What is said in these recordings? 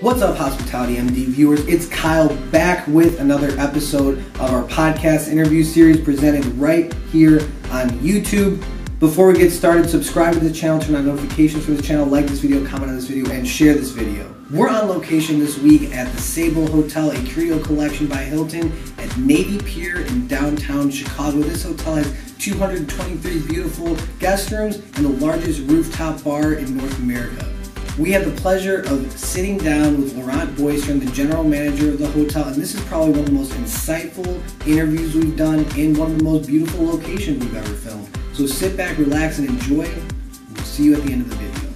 What's up, Hospitality MD viewers? It's Kyle back with another episode of our podcast interview series presented right here on YouTube. Before we get started, subscribe to the channel, turn on notifications for this channel, like this video, comment on this video, and share this video. We're on location this week at the Sable Hotel, a Curio Collection by Hilton at Navy Pier in downtown Chicago. This hotel has 223 beautiful guest rooms and the largest rooftop bar in North America. We have the pleasure of sitting down with Laurent Boisdron, the general manager of the hotel, and this is probably one of the most insightful interviews we've done in one of the most beautiful locations we've ever filmed. So sit back, relax, and enjoy. We'll see you at the end of the video.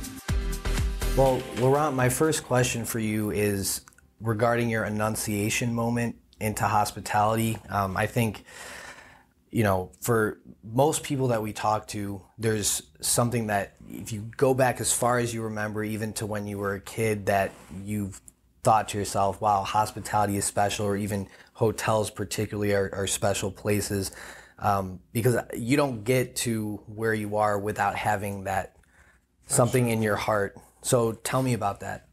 Well, Laurent, my first question for you is regarding your enunciation moment into hospitality. Um, I think you know, for most people that we talk to, there's something that if you go back as far as you remember, even to when you were a kid, that you've thought to yourself, wow, hospitality is special, or even hotels particularly are, are special places. Um, because you don't get to where you are without having that something in your heart. So tell me about that.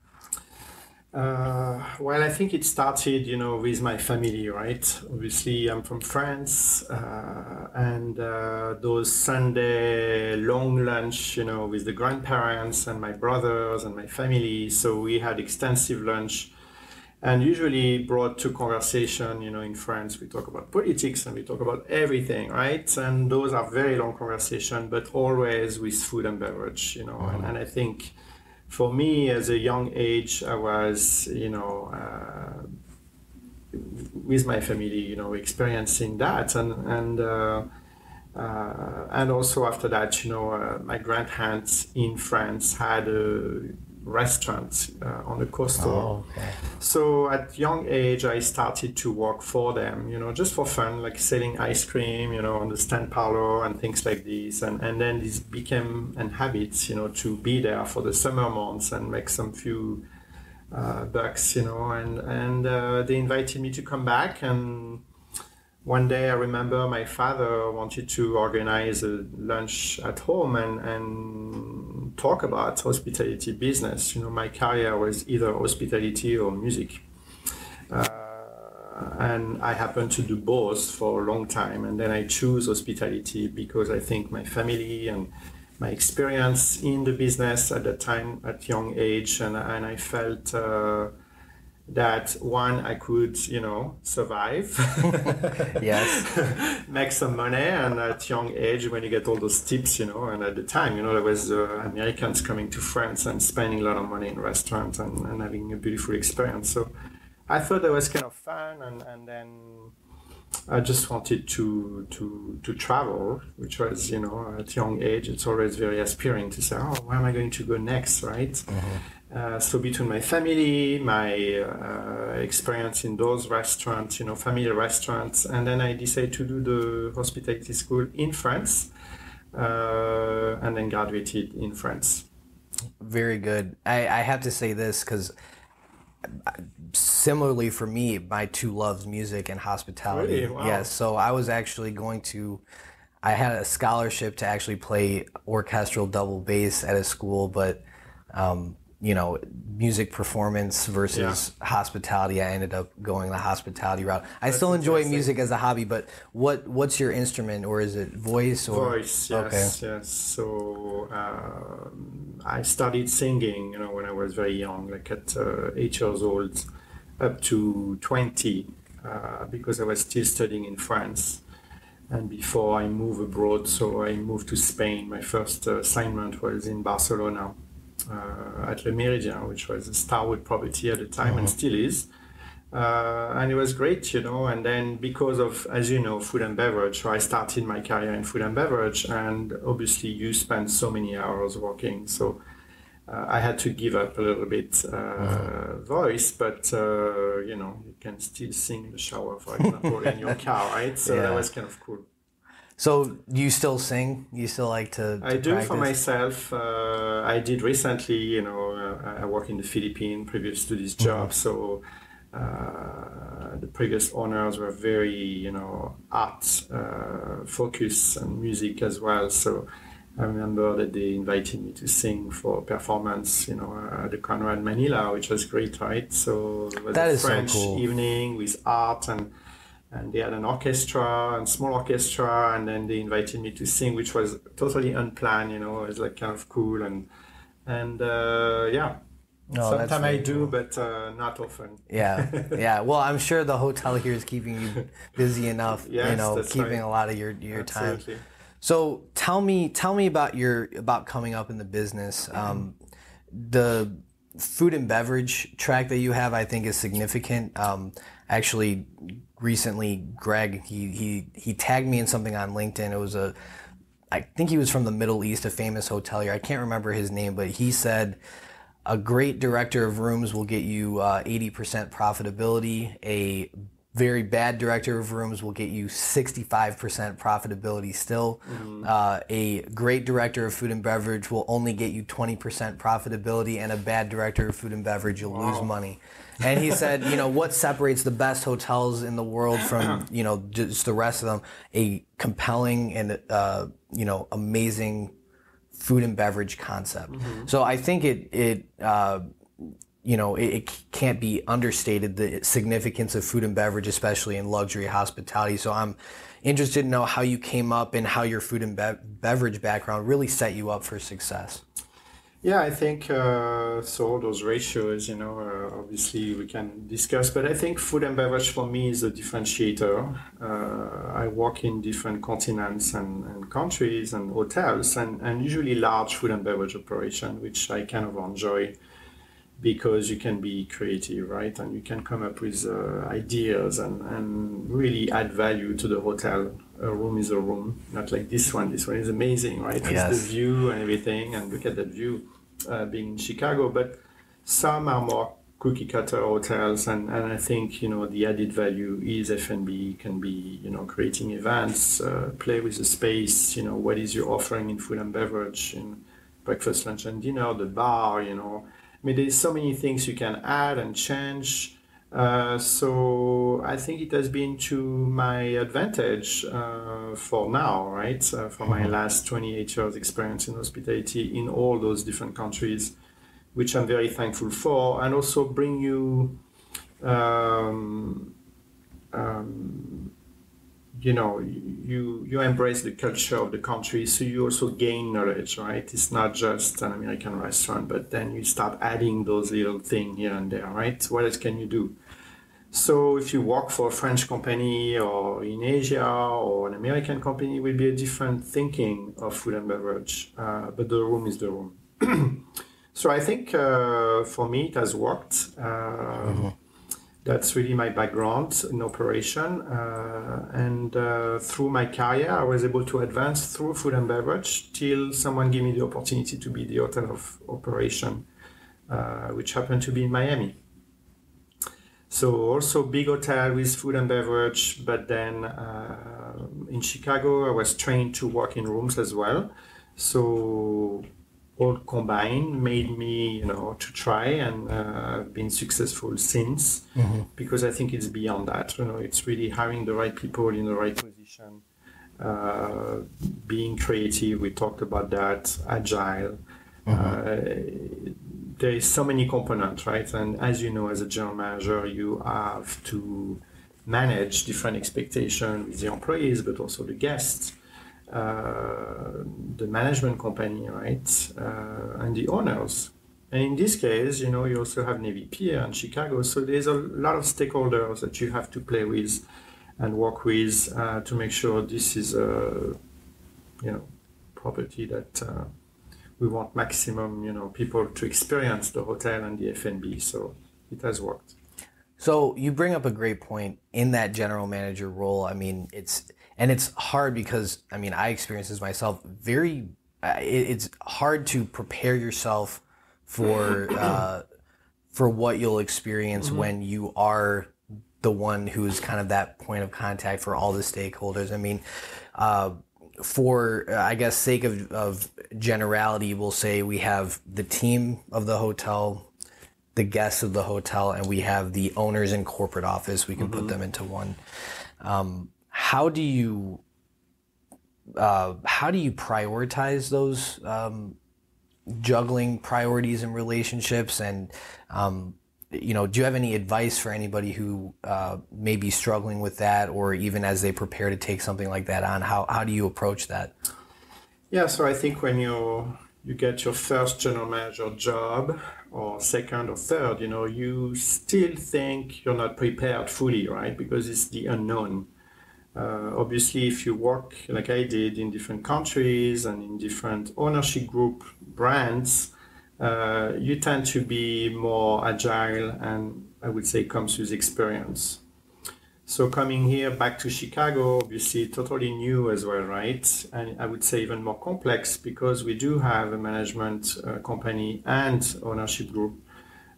Uh, well, I think it started, you know, with my family, right? Obviously, I'm from France, uh, and uh, those Sunday long lunch, you know, with the grandparents and my brothers and my family. So we had extensive lunch, and usually brought to conversation. You know, in France, we talk about politics and we talk about everything, right? And those are very long conversation, but always with food and beverage, you know. Mm-hmm. And, and I think for me as a young age, I was, you know, uh, with my family, you know, experiencing that, and and uh, uh, and also after that, you know, uh, my grand aunt in France had a restaurant uh, on the coastal. Oh, okay. So at young age, I started to work for them, you know, just for fun, like selling ice cream, you know, on the stand parlor and things like this. And, and then this became an habit, you know, to be there for the summer months and make some few uh, bucks, you know, and, and uh, they invited me to come back and one day I remember my father wanted to organize a lunch at home and, and talk about hospitality business. You know, my career was either hospitality or music. Uh, and I happened to do both for a long time. And then I choose hospitality because I think my family and my experience in the business at that time at young age and, and I felt uh, that one I could you know survive yes make some money and at young age when you get all those tips you know and at the time you know there was uh, Americans coming to France and spending a lot of money in restaurants and, and having a beautiful experience so I thought that was kind of fun and, and then I just wanted to to to travel, which was you know at young age it's always very aspiring to say, oh, where am I going to go next, right? Mm-hmm. Uh, so between my family, my uh, experience in those restaurants, you know, family restaurants, and then I decided to do the hospitality school in France, uh, and then graduated in France. Very good. I, I have to say this because similarly for me, my two loves music and hospitality. Really? Wow. Yes. So I was actually going to. I had a scholarship to actually play orchestral double bass at a school, but um, you know, music performance versus yeah. hospitality. I ended up going the hospitality route. I That's still enjoy music as a hobby, but what what's your instrument, or is it voice? Or voice? Yes, okay. yes. So uh, I started singing, you know, when I was very young, like at uh, eight years old, up to twenty, uh, because I was still studying in France. And before I moved abroad, so I moved to Spain. My first assignment was in Barcelona uh, at Le Méridien, which was a Starwood property at the time mm-hmm. and still is. Uh, and it was great, you know. And then because of, as you know, food and beverage, so I started my career in food and beverage, and obviously you spend so many hours working, so uh, I had to give up a little bit uh, mm-hmm. voice, but uh, you know, you can still sing in the shower, for example, in your car, right? So yeah. that was kind of cool. So you still sing? You still like to? to I do practice? for myself. Uh, I did recently. You know, uh, I work in the Philippines previous to this mm-hmm. job, mm-hmm. so. Uh, the previous owners were very, you know, art uh, focused and music as well. So I remember that they invited me to sing for a performance, you know, at the Conrad Manila, which was great, right? So it was That a is so French cool. evening with art and and they had an orchestra and small orchestra and then they invited me to sing which was totally unplanned you know it was like kind of cool and and uh, yeah No, sometimes i very do but uh, not often Yeah, yeah. Well, I'm sure the hotel here is keeping you busy enough. you Yes, know, keeping right. a lot of your your time. So tell me, tell me about your about coming up in the business. Um, the food and beverage track that you have, I think, is significant. Um, actually, recently, Greg he he he tagged me in something on LinkedIn. It was a, I think he was from the Middle East, a famous hotelier. I can't remember his name, but he said. A great director of rooms will get you uh, 80% profitability. A very bad director of rooms will get you 65% profitability still. Uh, a great director of food and beverage will only get you 20% profitability, and a bad director of food and beverage, you'll lose money. And he said, you know, what separates the best hotels in the world from, you know, just the rest of them? A compelling and, uh, you know, amazing food and beverage concept. So I think it it uh, you know it, it can't be understated the significance of food and beverage, especially in luxury hospitality. So I'm interested to know how you came up and how your food and be- beverage background really set you up for success. Yeah, I think uh, so. All those ratios, you know, uh, obviously we can discuss, but I think food and beverage for me is a differentiator. Uh, I work in different continents and, and countries and hotels, and, and usually large food and beverage operation, which I kind of enjoy because you can be creative, right? And you can come up with uh, ideas and, and really add value to the hotel. A room is a room, not like this one. This one is amazing, right? It's Yes. the view and everything, and look at that view uh, being in Chicago. But some are more cookie cutter hotels, and, and I think you know the added value is F&B can be you know creating events, uh, play with the space. You know what is your offering in food and beverage, in breakfast, lunch, and dinner, the bar. You know, I mean, there's so many things you can add and change. Uh, so I think it has been to my advantage uh, for now, right? Uh, for my last 28 years experience in hospitality in all those different countries, which I'm very thankful for, and also bring you, um, um, you know, you you embrace the culture of the country, so you also gain knowledge, right? It's not just an American restaurant, but then you start adding those little things here and there, right? What else can you do? So if you work for a French company or in Asia or an American company, it will be a different thinking of food and beverage. Uh, but the room is the room. so I think uh, for me it has worked. Uh, That's really my background in operation, uh, and uh, through my career, I was able to advance through food and beverage till someone gave me the opportunity to be the hotel of operation, uh, which happened to be in Miami. So also big hotel with food and beverage, but then uh, in Chicago I was trained to work in rooms as well. So all combined made me, you know, to try and uh, been successful since because I think it's beyond that. You know, it's really hiring the right people in the right position, uh, being creative. We talked about that, agile. Uh, there is so many components, right? And as you know, as a general manager, you have to manage different expectations with the employees, but also the guests, the management company, right, uh, and the owners. And in this case, you know, you also have Navy Pier and Chicago, so there's a lot of stakeholders that you have to play with and work with uh, to make sure this is a, you know, property that. Uh, we want maximum, you know, people to experience the hotel and the F&B. So it has worked. So you bring up a great point in that general manager role. I mean, it's and it's hard because I mean I experience this myself. Very, uh, it, it's hard to prepare yourself for uh, for what you'll experience when you are the one who's kind of that point of contact for all the stakeholders. I mean, uh, for I guess sake of, of generality, we'll say we have the team of the hotel, the guests of the hotel, and we have the owners and corporate office. We can put them into one. Um, how do you uh, how do you prioritize those um, juggling priorities and relationships and um, you know do you have any advice for anybody who uh, may be struggling with that or even as they prepare to take something like that on how, how do you approach that yeah so i think when you you get your first general manager job or second or third you know you still think you're not prepared fully right because it's the unknown uh, obviously, if you work like I did in different countries and in different ownership group brands, uh, you tend to be more agile and I would say comes with experience. So coming here back to Chicago, obviously totally new as well, right? And I would say even more complex because we do have a management uh, company and ownership group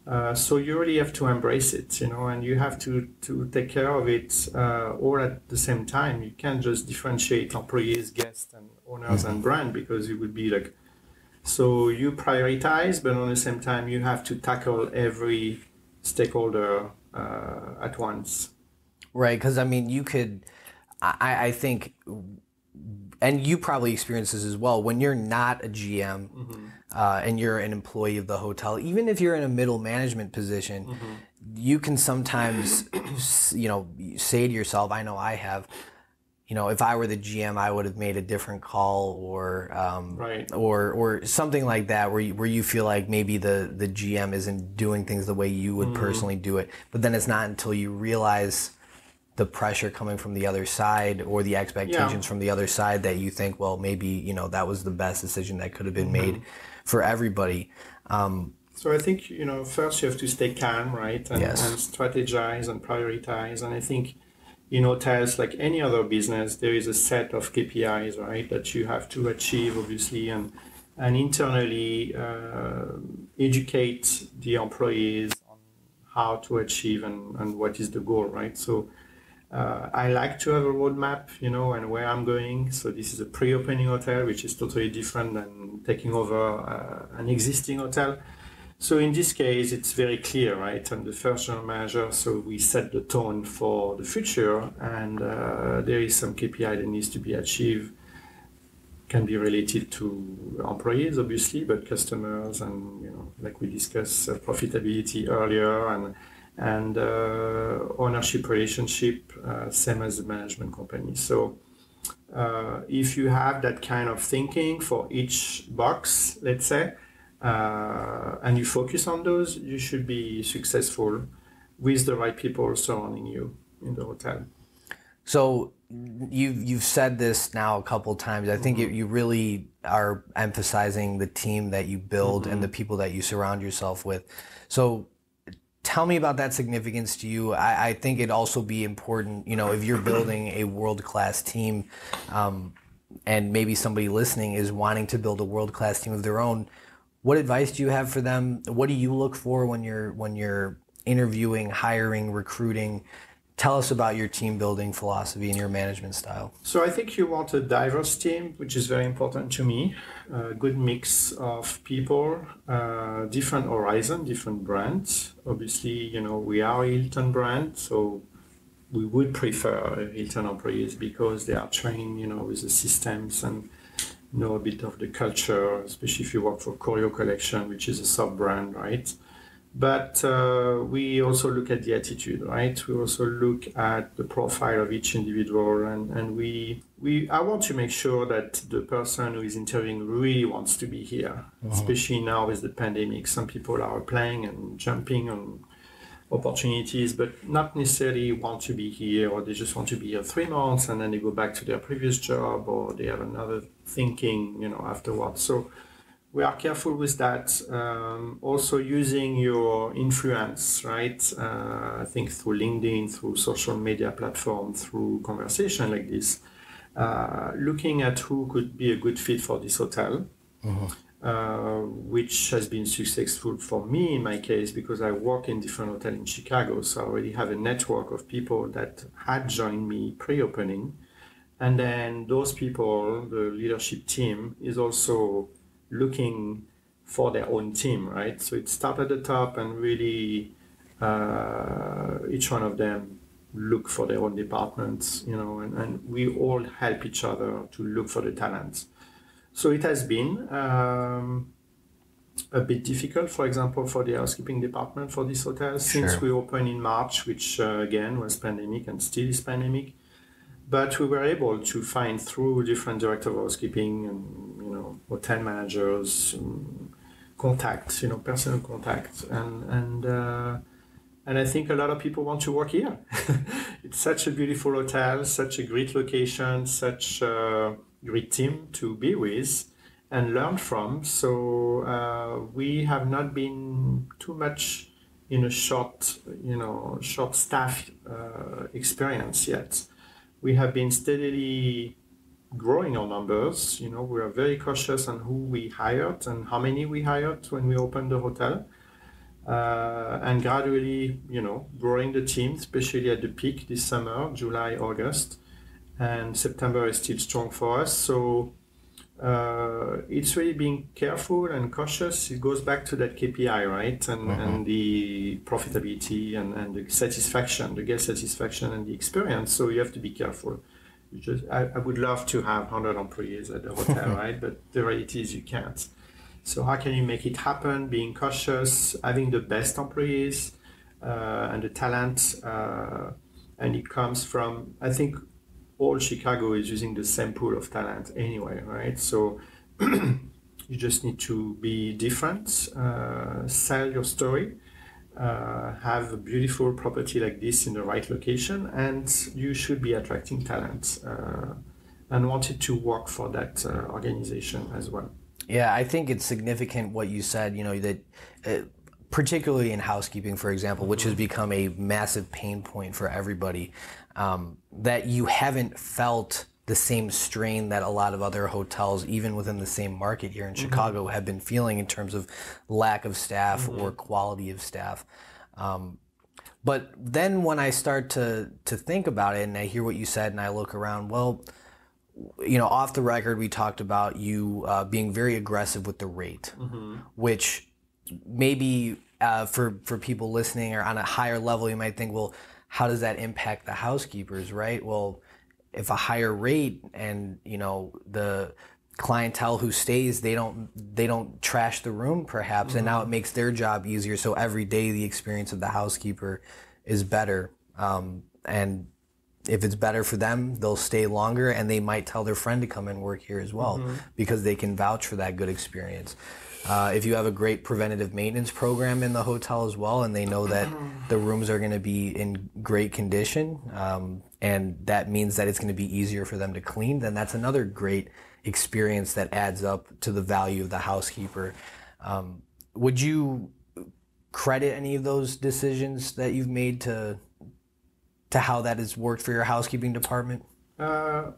uh, so you really have to embrace it, you know, and you have to, to take care of it uh, all at the same time. You can't just differentiate employees, guests, and owners and brand because it would be like. So you prioritize, but on the same time, you have to tackle every stakeholder uh, at once. Right, because I mean, you could. I, I think and you probably experience this as well when you're not a GM mm-hmm. uh, and you're an employee of the hotel, even if you're in a middle management position, mm-hmm. you can sometimes, you know, say to yourself, I know I have, you know, if I were the GM, I would have made a different call or, um, right. or, or something like that where you, where you feel like maybe the, the GM isn't doing things the way you would mm-hmm. personally do it. But then it's not until you realize the pressure coming from the other side or the expectations yeah. from the other side that you think, well, maybe you know that was the best decision that could have been mm-hmm. made for everybody. Um, so I think you know first you have to stay calm, right, and, yes. and strategize and prioritize. And I think in hotels, like any other business, there is a set of KPIs, right, that you have to achieve, obviously, and and internally uh, educate the employees on how to achieve and, and what is the goal, right? So uh, I like to have a roadmap, you know, and where I'm going. So this is a pre-opening hotel, which is totally different than taking over uh, an existing hotel. So in this case, it's very clear, right? And the first general manager, so we set the tone for the future, and uh, there is some KPI that needs to be achieved. Can be related to employees, obviously, but customers, and you know, like we discussed, uh, profitability earlier, and and uh, ownership relationship, uh, same as the management company. So uh, if you have that kind of thinking for each box, let's say, and you focus on those, you should be successful with the right people surrounding you in the hotel. So you've you've said this now a couple times. I think mm-hmm. you, you really are emphasizing the team that you build mm-hmm. and the people that you surround yourself with. So tell me about that significance to you. I, I, think it'd also be important, you know, if you're building a world class team, um, and maybe somebody listening is wanting to build a world class team of their own. What advice do you have for them? What do you look for when you're when you're interviewing, hiring, recruiting? Tell us about your team building philosophy and your management style. So I think you want a diverse team, which is very important to me. A good mix of people, uh, different horizon, different brands. Obviously, you know we are a Hilton brand, so we would prefer Hilton employees because they are trained, you know, with the systems and know a bit of the culture, especially if you work for Curio Collection, which is a sub brand, right? But uh, we also look at the attitude, right? We also look at the profile of each individual, and, and we, we I want to make sure that the person who is interviewing really wants to be here, uh-huh. especially now with the pandemic. Some people are applying and jumping on opportunities, but not necessarily want to be here, or they just want to be here three months and then they go back to their previous job, or they have another thinking, you know, afterwards. So we are careful with that. Um, also using your influence, right? Uh, I think through LinkedIn, through social media platform, through conversation like this, uh, looking at who could be a good fit for this hotel, uh-huh. uh, which has been successful for me in my case because I work in different hotels in Chicago, so I already have a network of people that had joined me pre-opening, and then those people, the leadership team, is also looking for their own team, right? So it starts at the top and really uh, each one of them look for their own departments, you know, and, and we all help each other to look for the talents. So it has been um, a bit difficult, for example, for the housekeeping department for this hotel since Sure. we opened in March, which uh, again was pandemic and still is pandemic. But we were able to find through different director of housekeeping and you know hotel managers, um, contacts, you know, personal contacts, and and uh, and I think a lot of people want to work here. it's such a beautiful hotel, such a great location, such a great team to be with and learn from. So uh, we have not been too much in a short, you know, short staff uh, experience yet. We have been steadily growing our numbers. You know, we are very cautious on who we hired and how many we hired when we opened the hotel. Uh, and gradually, you know, growing the team, especially at the peak this summer, July, August, and September is still strong for us. So uh, it's really being careful and cautious. It goes back to that KPI, right? And, and the profitability and, and the satisfaction, the guest satisfaction and the experience. So you have to be careful. You just, I, I would love to have 100 employees at the hotel, right? But the reality is you can't. So how can you make it happen? Being cautious, having the best employees uh, and the talent, uh, and it comes from I think all Chicago is using the same pool of talent anyway, right? So you just need to be different, uh, sell your story, uh, have a beautiful property like this in the right location, and you should be attracting talent uh, and wanted to work for that uh, organization as well. Yeah, I think it's significant what you said, you know, that uh, particularly in housekeeping, for example, which has become a massive pain point for everybody, um, that you haven't felt the same strain that a lot of other hotels, even within the same market here in Chicago, have been feeling in terms of lack of staff or quality of staff. Um, but then when I start to to think about it and I hear what you said and I look around, well, you know, off the record, we talked about you uh, being very aggressive with the rate, which maybe uh, for for people listening or on a higher level, you might think, well, how does that impact the housekeepers, right? Well, if a higher rate and you know the clientele who stays they don't they don't trash the room perhaps and now it makes their job easier so every day the experience of the housekeeper is better um, and if it's better for them, they'll stay longer and they might tell their friend to come and work here as well because they can vouch for that good experience. Uh, if you have a great preventative maintenance program in the hotel as well and they know that the rooms are going to be in great condition um, and that means that it's going to be easier for them to clean, then that's another great experience that adds up to the value of the housekeeper. Um, would you credit any of those decisions that you've made to to how that has worked for your housekeeping department? Uh,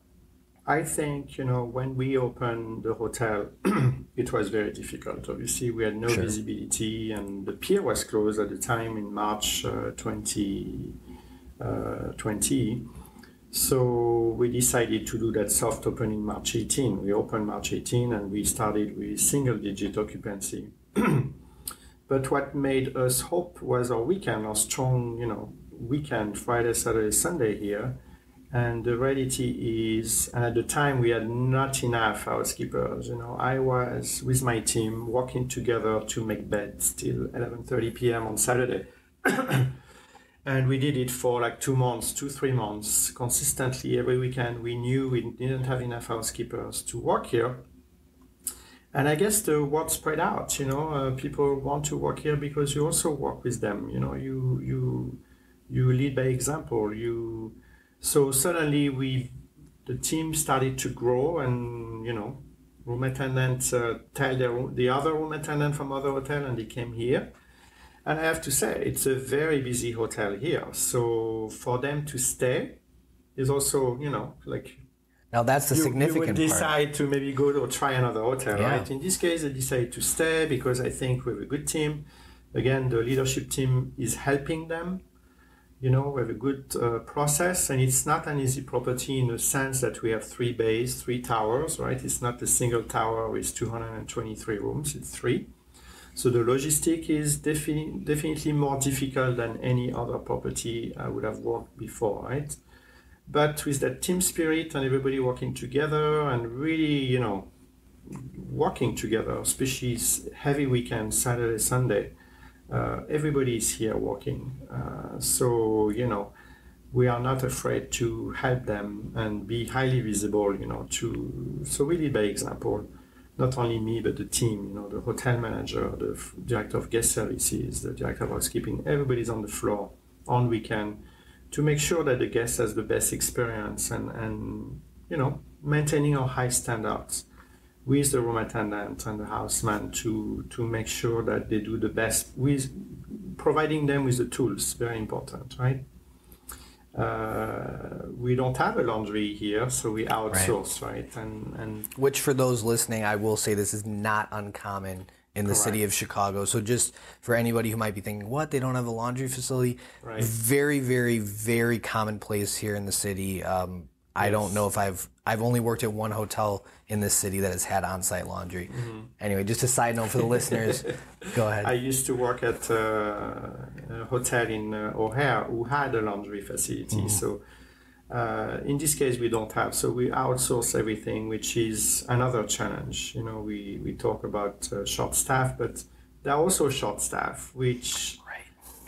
I think you know when we opened the hotel, it was very difficult. Obviously, we had no Sure. visibility, and the pier was closed at the time in March uh, 2020. so we decided to do that soft opening March 18. We opened March 18, and we started with single-digit occupancy. But what made us hope was our weekend, our strong, you know, weekend, Friday, Saturday, Sunday here. And the reality is, and at the time we had not enough housekeepers. You know, I was with my team working together to make beds till 11:30 p.m. on Saturday, and we did it for like two months, two three months, consistently every weekend. We knew we didn't have enough housekeepers to work here, and I guess the word spread out. You know, uh, people want to work here because you also work with them. You know, you you you lead by example. You so suddenly we the team started to grow, and you know, room attendants uh, tell their the other room attendant from other hotel, and they came here. And I have to say, it's a very busy hotel here. So for them to stay is also, you know, like Now that's the you, you significant would part. decide to maybe go or try another hotel, Yeah. right? In this case, I decided to stay because I think we have a good team. Again, the leadership team is helping them. You know, we have a good uh, process, and it's not an easy property in the sense that we have three bays, three towers, right? It's not a single tower with 223 rooms, it's three. So the logistic is defi- definitely more difficult than any other property I would have worked before, right? But with that team spirit and everybody working together and really, you know, working together, especially heavy weekend, Saturday, Sunday, uh, everybody is here working. Uh, so, you know, we are not afraid to help them and be highly visible, you know, to, so really by example, not only me, but the team, you know, the hotel manager, the f- director of guest services, the director of housekeeping, everybody's on the floor on weekend to make sure that the guest has the best experience and, and you know, maintaining our high standards with the room attendant and the houseman to, to make sure that they do the best with providing them with the tools, very important, right? Uh, we don't have a laundry here, so we outsource, right? right? And and which, for those listening, I will say this is not uncommon in the Correct. city of Chicago. So just for anybody who might be thinking, what they don't have a laundry facility, right. very, very, very commonplace here in the city. Um, I don't know if I've I've only worked at one hotel in this city that has had on-site laundry. Mm-hmm. Anyway, just a side note for the listeners. Go ahead. I used to work at uh, a hotel in uh, O'Hare who had a laundry facility. Mm-hmm. So uh, in this case, we don't have. So we outsource everything, which is another challenge. You know, we we talk about uh, short staff, but there are also short staff, which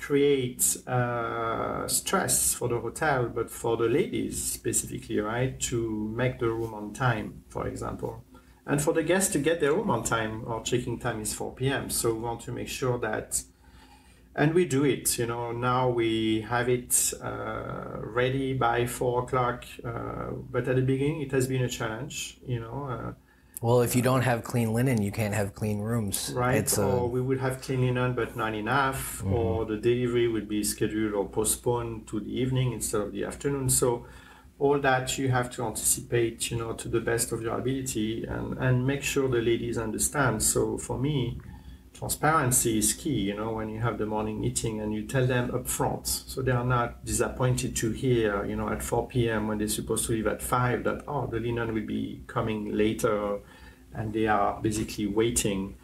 create uh, stress for the hotel, but for the ladies specifically, right? To make the room on time, for example. And for the guests to get their room on time, our check-in time is 4 p.m. So we want to make sure that, and we do it, you know, now we have it uh, ready by 4 o'clock. Uh, but at the beginning, it has been a challenge, you know uh, well, if you don't have clean linen, you can't have clean rooms. Right. It's or a... we would have clean linen, but not enough, mm-hmm. or the delivery would be scheduled or postponed to the evening instead of the afternoon. So all that you have to anticipate, you know, to the best of your ability and, and make sure the ladies understand. So for me, transparency is key, you know, when you have the morning meeting and you tell them up front. So they are not disappointed to hear, you know, at 4 p.m. when they're supposed to leave at 5 that, oh, the linen will be coming later and they are basically waiting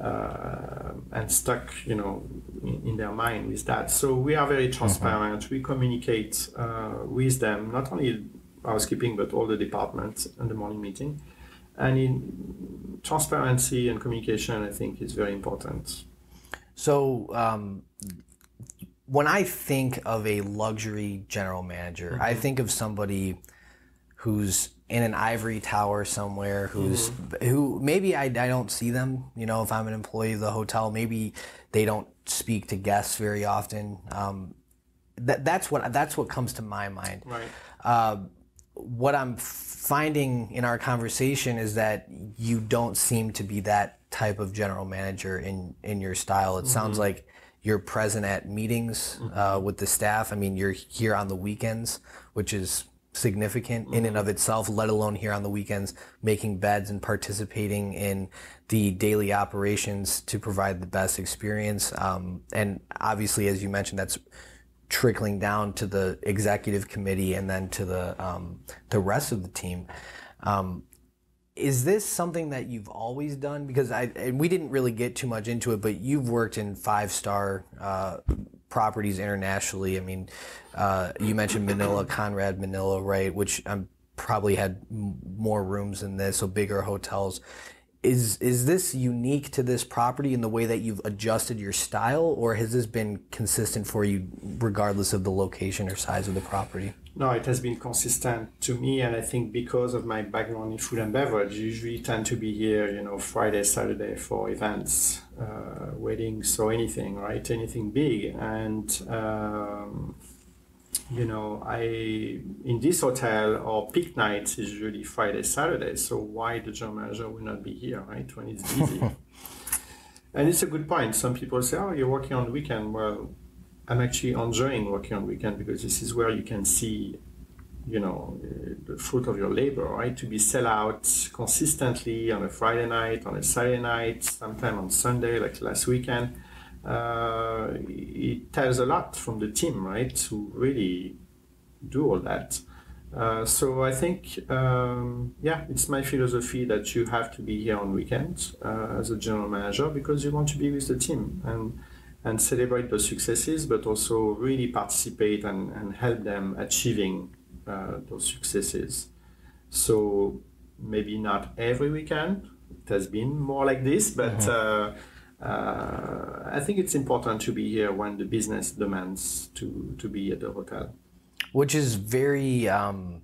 uh, and stuck, you know, in, in, their mind with that. So we are very transparent. Mm-hmm. We communicate uh, with them, not only housekeeping, but all the departments in the morning meeting. And in transparency and communication, I think, is very important. So, um, when I think of a luxury general manager, mm-hmm. I think of somebody who's in an ivory tower somewhere who's mm-hmm. who maybe I, I don't see them you know if i'm an employee of the hotel maybe they don't speak to guests very often um, that, that's what that's what comes to my mind right uh, what i'm finding in our conversation is that you don't seem to be that type of general manager in in your style it mm-hmm. sounds like you're present at meetings mm-hmm. uh, with the staff i mean you're here on the weekends which is significant mm-hmm. in and of itself, let alone here on the weekends, making beds and participating in the daily operations to provide the best experience. Um, and obviously, as you mentioned, that's trickling down to the executive committee and then to the um, the rest of the team. Um, is this something that you've always done? Because I and we didn't really get too much into it, but you've worked in five star uh, properties internationally. I mean, uh, you mentioned Manila, Conrad Manila, right? Which um, probably had more rooms than this, so bigger hotels. Is is this unique to this property in the way that you've adjusted your style, or has this been consistent for you regardless of the location or size of the property? No, it has been consistent to me, and I think because of my background in food and beverage, I usually tend to be here, you know, Friday, Saturday for events, uh, weddings, or anything, right? Anything big, and um, you know, I in this hotel our peak night is usually Friday, Saturday. So why the general manager will not be here, right, when it's busy? and it's a good point. Some people say, "Oh, you're working on the weekend." Well, I'm actually enjoying working on weekend because this is where you can see, you know, the fruit of your labor, right? To be sell out consistently on a Friday night, on a Saturday night, sometime on Sunday, like last weekend. Uh, it tells a lot from the team, right? To really do all that. Uh, so I think, um, yeah, it's my philosophy that you have to be here on weekends uh, as a general manager because you want to be with the team and and celebrate the successes, but also really participate and, and help them achieving uh, those successes. So maybe not every weekend. It has been more like this, but. Mm-hmm. Uh, I think it's important to be here when the business demands to, to be at the hotel which is very um,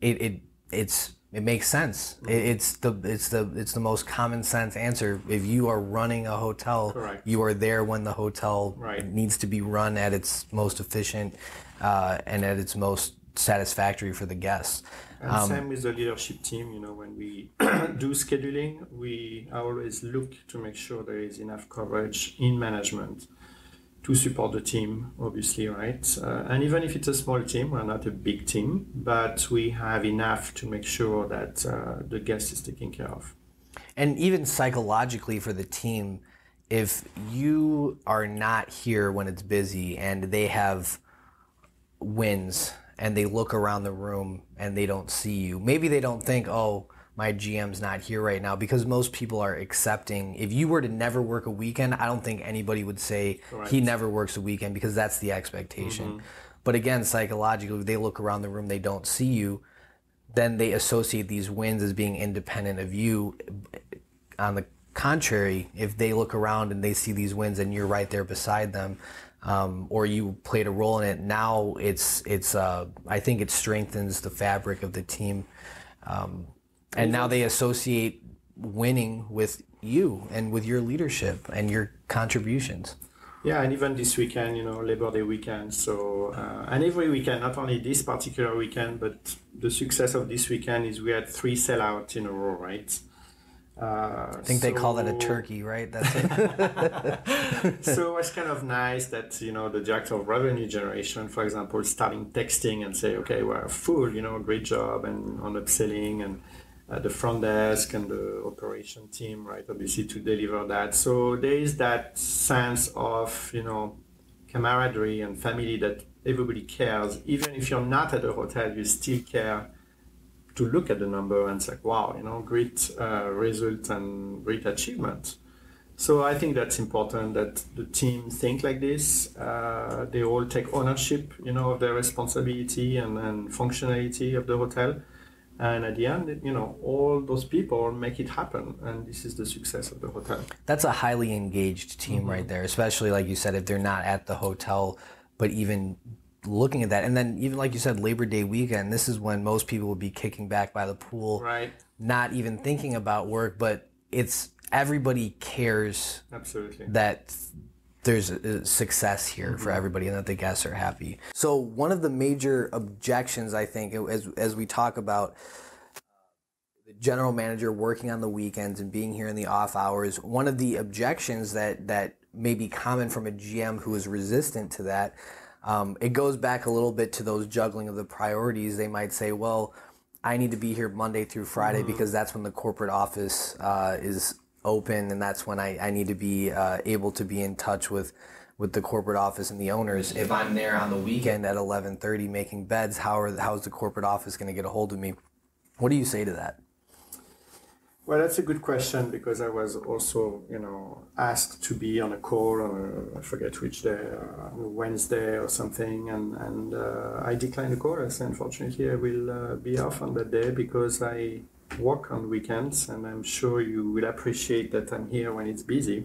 it, it it's it makes sense. It, it's the it's the it's the most common sense answer. If you are running a hotel, Correct. you are there when the hotel right. needs to be run at its most efficient uh, and at its most satisfactory for the guests. And um, same with the leadership team. You know, when we do scheduling, we always look to make sure there is enough coverage in management to support the team, obviously, right? Uh, and even if it's a small team, we're not a big team, but we have enough to make sure that uh, the guest is taken care of. And even psychologically for the team, if you are not here when it's busy and they have wins and they look around the room and they don't see you, maybe they don't think, oh, my GM's not here right now because most people are accepting. If you were to never work a weekend, I don't think anybody would say right. he never works a weekend because that's the expectation. Mm-hmm. But again, psychologically, they look around the room, they don't see you, then they associate these wins as being independent of you. On the contrary, if they look around and they see these wins and you're right there beside them, um, or you played a role in it, now it's it's uh, I think it strengthens the fabric of the team. Um, and now they associate winning with you and with your leadership and your contributions. Yeah, and even this weekend, you know, Labor Day weekend. So, uh, and every weekend, not only this particular weekend, but the success of this weekend is we had three sellouts in a row, right? Uh, I think so, they call that a turkey, right? That's it. so it's kind of nice that you know the director of revenue generation, for example, starting texting and say, "Okay, we're full, you know, great job," and on upselling and uh, the front desk and the operation team, right? Obviously to deliver that. So there is that sense of you know camaraderie and family that everybody cares. Even if you're not at a hotel, you still care to look at the number and say, wow, you know, great uh, result and great achievement. So I think that's important that the team think like this. Uh, they all take ownership, you know, of their responsibility and, and functionality of the hotel and at the end you know all those people make it happen and this is the success of the hotel that's a highly engaged team mm-hmm. right there especially like you said if they're not at the hotel but even looking at that and then even like you said labor day weekend this is when most people would be kicking back by the pool right not even thinking about work but it's everybody cares absolutely that there's a success here mm-hmm. for everybody and that the guests are happy. So one of the major objections I think as as we talk about the general manager working on the weekends and being here in the off hours, one of the objections that that may be common from a GM who is resistant to that, um, it goes back a little bit to those juggling of the priorities. They might say, well, I need to be here Monday through Friday mm-hmm. because that's when the corporate office uh, is open, and that's when I, I need to be uh, able to be in touch with with the corporate office and the owners. If I'm there on the weekend at 11:30 making beds, how are how's the corporate office going to get a hold of me? What do you say to that? Well, that's a good question because I was also, you know, asked to be on a call on a, I forget which day, uh, Wednesday or something, and and uh, I declined the call. I said, unfortunately, I will uh, be off on that day because I work on weekends, and I'm sure you will appreciate that I'm here when it's busy.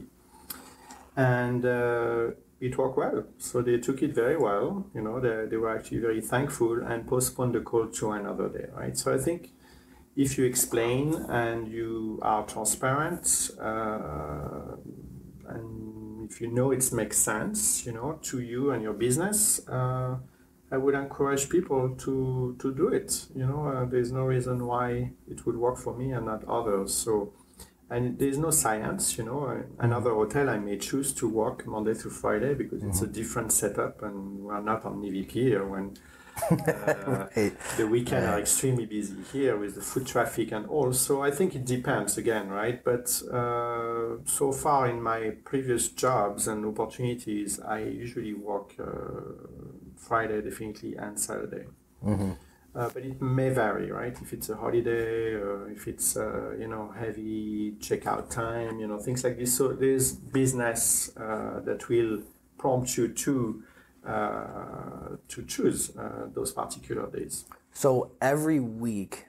And uh, it worked well. So they took it very well. You know, they, they were actually very thankful and postponed the call to another day, right? So I think if you explain and you are transparent, uh, and if you know it makes sense, you know, to you and your business, uh, I would encourage people to to do it. You know, uh, there's no reason why it would work for me and not others. So, and there's no science. You know, uh, another hotel I may choose to work Monday through Friday because mm-hmm. it's a mm-hmm. different setup, and we're not on EVP here when. Uh, right. The weekend right. are extremely busy here with the foot traffic and all. So I think it depends again, right? But uh, so far in my previous jobs and opportunities, I usually work uh, Friday definitely and Saturday. Mm-hmm. Uh, but it may vary, right? If it's a holiday or if it's uh, you know heavy checkout time, you know things like this. So there's business uh, that will prompt you to to choose uh, those particular days. So every week,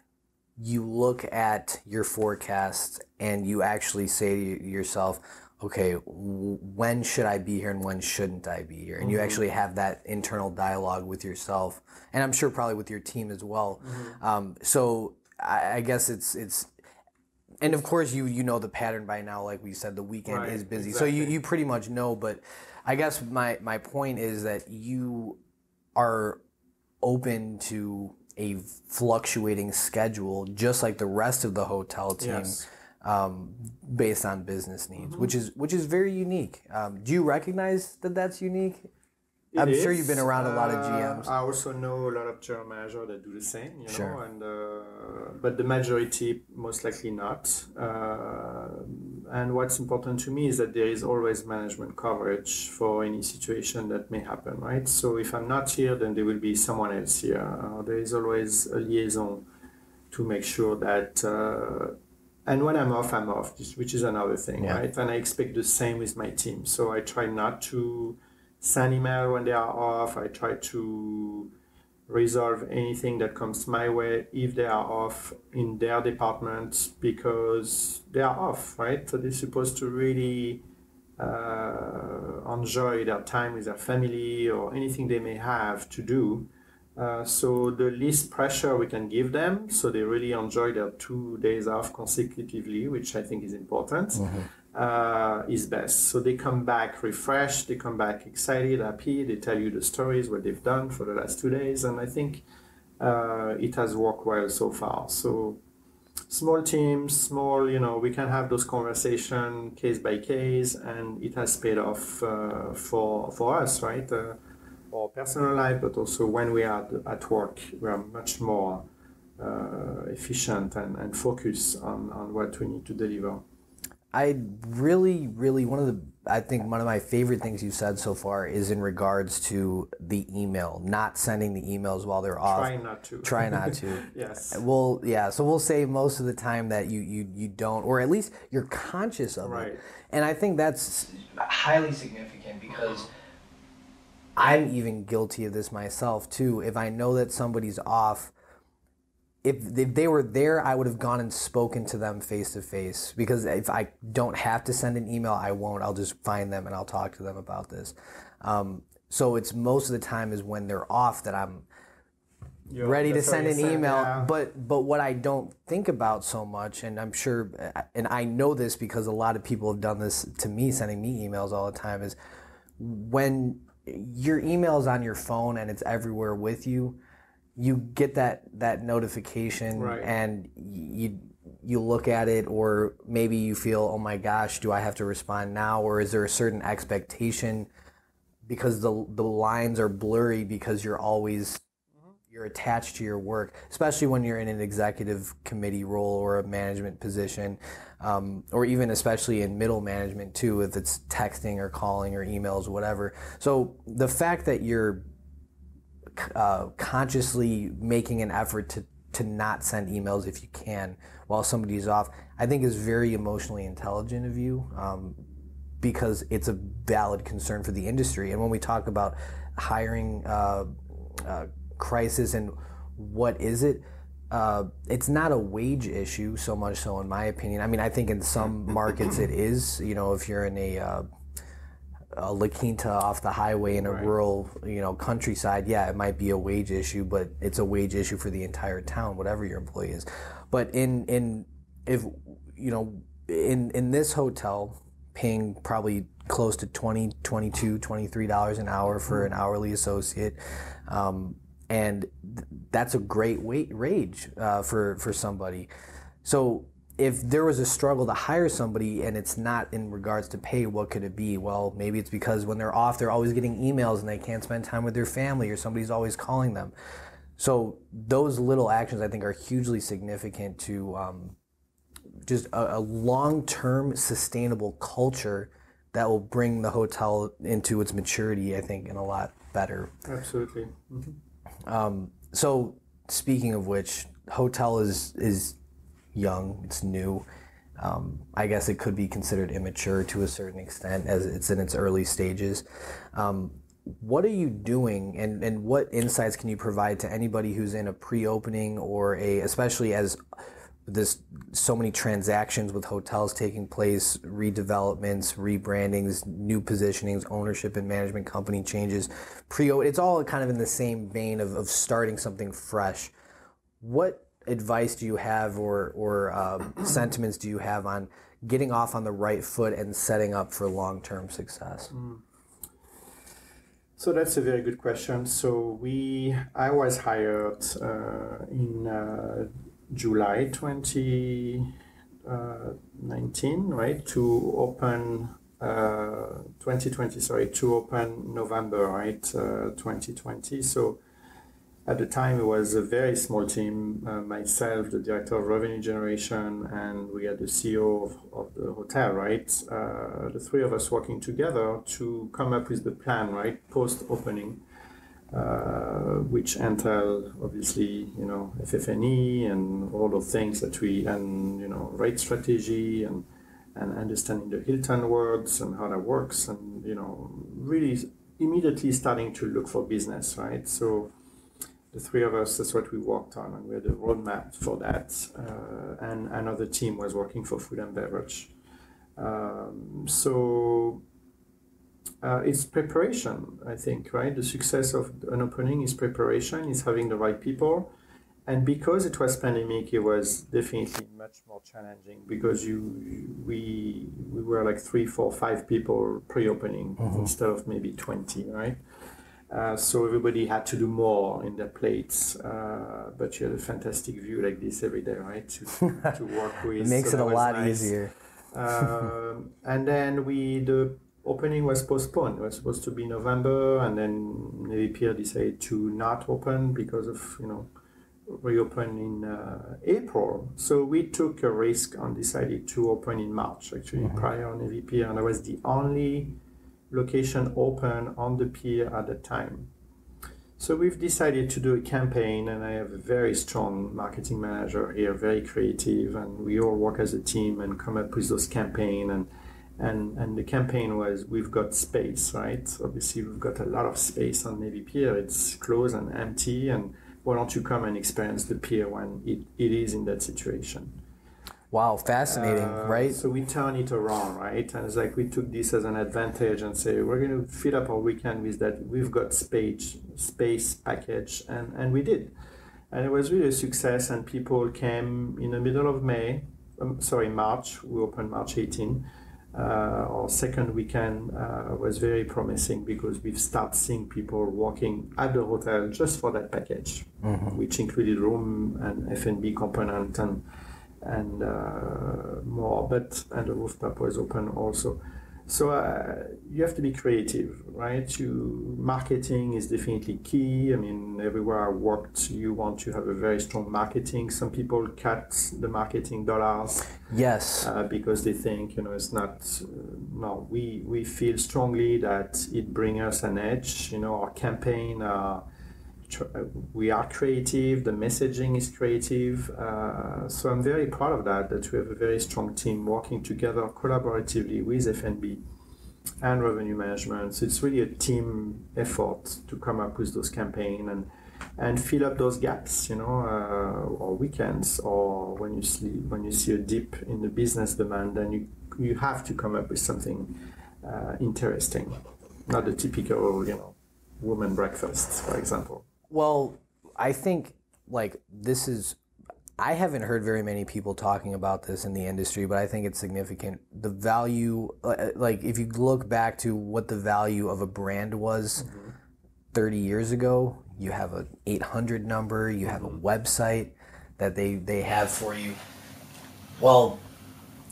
you look at your forecast and you actually say to yourself, okay, when should I be here and when shouldn't I be here? And mm-hmm. you actually have that internal dialogue with yourself, and I'm sure probably with your team as well. Mm-hmm. Um, so I, I, guess it's it's. And of course, you you know the pattern by now. Like we said, the weekend right, is busy, exactly. so you, you pretty much know. But I guess my my point is that you are open to a fluctuating schedule, just like the rest of the hotel team. Yes um, based on business needs, mm-hmm. which is which is very unique. Um, do you recognize that that's unique? It I'm is. sure you've been around a lot of uh, GMs. I also know a lot of general managers that do the same, you know, sure. and uh, but the majority most likely not. Uh, and what's important to me is that there is always management coverage for any situation that may happen, right? So if I'm not here, then there will be someone else here. Uh, there is always a liaison to make sure that uh, and when I'm off, I'm off, which is another thing, yeah. right? And I expect the same with my team. So I try not to send email when they are off. I try to resolve anything that comes my way if they are off in their department because they are off, right? So they're supposed to really uh, enjoy their time with their family or anything they may have to do uh, so the least pressure we can give them, so they really enjoy their two days off consecutively, which I think is important, mm-hmm. Uh, is best. So they come back refreshed, they come back excited, happy. They tell you the stories what they've done for the last two days, and I think uh, it has worked well so far. So small teams, small, you know, we can have those conversation case by case, and it has paid off uh, for for us, right? Uh, our personal life, but also when we are at work, we are much more uh, efficient and, and focus on, on what we need to deliver. I really, really, one of the, I think one of my favorite things you said so far is in regards to the email, not sending the emails while they're off. Try not to. Try not to. yes. Well, yeah. So we'll say most of the time that you, you, you don't, or at least you're conscious of right. it. And I think that's highly significant because I'm even guilty of this myself too. If I know that somebody's off, if, if they were there, I would have gone and spoken to them face to face because if I don't have to send an email, I won't. I'll just find them and I'll talk to them about this. Um, so it's most of the time is when they're off that I'm Yo, ready to send an email. yeah. But but what I don't think about so much, and I'm sure, and I know this because a lot of people have done this to me, sending me emails all the time, is when your email is on your phone and it's everywhere with you, you get that that notification right. and you you look at it or maybe you feel oh my gosh do i have to respond now or is there a certain expectation because the the lines are blurry because you're always you're attached to your work, especially when you're in an executive committee role or a management position, um, or even especially in middle management too, if it's texting or calling or emails, whatever. So the fact that you're uh, consciously making an effort to to not send emails if you can while somebody's off, I think is very emotionally intelligent of you. Um, because it's a valid concern for the industry. And when we talk about hiring uh, uh, crisis and what is it? Uh, it's not a wage issue so much so in my opinion. I mean, I think in some markets it is. You know, if you're in a, uh, a La Quinta off the highway in a right. rural, you know, countryside, yeah, it might be a wage issue, but it's a wage issue for the entire town, whatever your employee is. But in in if you know in in this hotel, paying probably close to 20 22 23 dollars an hour for an hourly associate um, and th- that's a great weight rage uh, for for somebody. So if there was a struggle to hire somebody and it's not in regards to pay, what could it be? Well, maybe it's because when they're off, they're always getting emails and they can't spend time with their family, or somebody's always calling them. So those little actions, I think, are hugely significant to um, just a, a long-term sustainable culture that will bring the hotel into its maturity. I think in a lot better. Absolutely. Mm-hmm. Um, so speaking of which, hotel is is young. It's new. Um, I guess it could be considered immature to a certain extent as it's in its early stages. Um, what are you doing and, and what insights can you provide to anybody who's in a pre-opening or a especially as this so many transactions with hotels taking place redevelopments rebrandings new positionings ownership and management company changes pre it's all kind of in the same vein of, of starting something fresh what advice do you have or, or um, sentiments do you have on getting off on the right foot and setting up for long-term success mm. So that's a very good question. So we, I was hired uh, in uh, July 2019, uh, right, to open uh, 2020. Sorry, to open November, right, 2020. Uh, so at the time, it was a very small team. Uh, myself, the director of revenue generation, and we had the CEO of, of the hotel, right? Uh, the three of us working together to come up with the plan, right, post opening, uh, which entail obviously, you know, FF&E and all the things that we, and, you know, rate strategy and, and understanding the Hilton words and how that works, and, you know, really immediately starting to look for business, right? So, the three of us, that's what we worked on, and we had a roadmap for that. Uh, and another team was working for food and beverage. Um, so uh, it's preparation, I think, right? The success of an opening is preparation, is having the right people. And because it was pandemic, it was definitely much more challenging because you we we were like three, four, five people pre-opening mm-hmm. instead of maybe twenty, right? Uh, so everybody had to do more in their plates, uh, but you had a fantastic view like this every day, right? To, to work with. it makes so it a lot nice. easier. um, and then we the opening was postponed. It was supposed to be November, and then Navy Pier decided to not open because of you know reopen in uh, April. So we took a risk and decided to open in March. Actually, mm-hmm. prior on Navy Pier, and I was the only location open on the pier at the time. So we've decided to do a campaign, and I have a very strong marketing manager here, very creative, and we all work as a team and come up with those campaign and and and the campaign was we've got space, right? Obviously, we've got a lot of space on Navy Pier. It's closed and empty, and why don't you come and experience the pier when it, it is in that situation? Wow, fascinating, uh, right? So we turn it around, right? And it's like we took this as an advantage and say we're going to fill up our weekend with that. We've got space, space package, and and we did, and it was really a success. And people came in the middle of May, um, sorry, March. We opened March 18. Uh, our second weekend uh, was very promising because we've started seeing people walking at the hotel just for that package, mm-hmm. which included room and F&B component and and uh, more, but and the roof rooftop was open also. So uh, you have to be creative, right? You marketing is definitely key. I mean, everywhere I worked, you want to have a very strong marketing. Some people cut the marketing dollars, yes, uh, because they think you know it's not. Uh, no, we we feel strongly that it brings us an edge. You know, our campaign. Uh, we are creative, the messaging is creative. Uh, so I'm very proud of that, that we have a very strong team working together collaboratively with F&B revenue management. So it's really a team effort to come up with those campaigns and and fill up those gaps, you know, uh, or weekends, or when you see when you see a dip in the business demand, then you you have to come up with something uh, interesting, not the typical, you know, woman breakfast, for example. Well, I think like this is I haven't heard very many people talking about this in the industry, but I think it's significant. The value, like if you look back to what the value of a brand was mm-hmm. 30 years ago, you have an 800 number, you have a mm-hmm. website that they, they have for you. Well,